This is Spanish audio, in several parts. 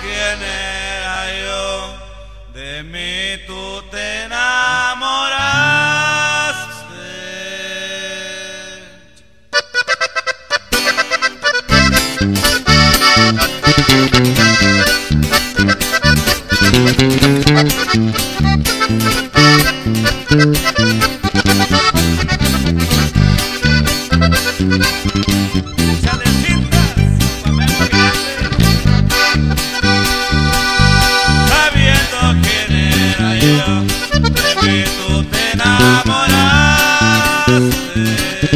quién era yo, de mí tú te enamoraste.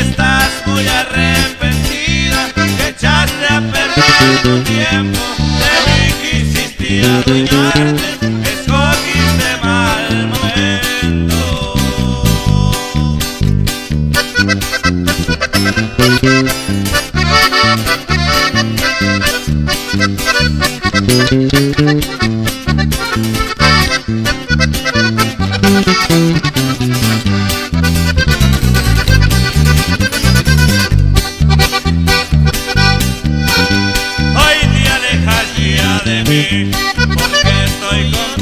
Estás muy arrepentida, que echaste a perder tu tiempo, de mí quisiste adueñarte, escogiste mal momento.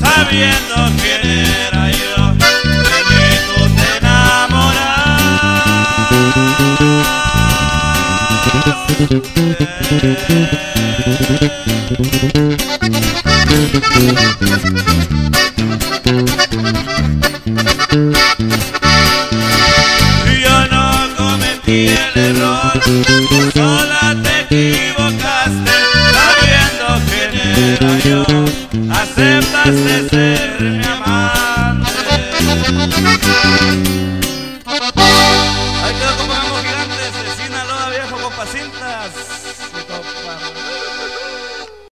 Sabiendo quién era yo, de tú te enamoras. Yo no cometí hace ser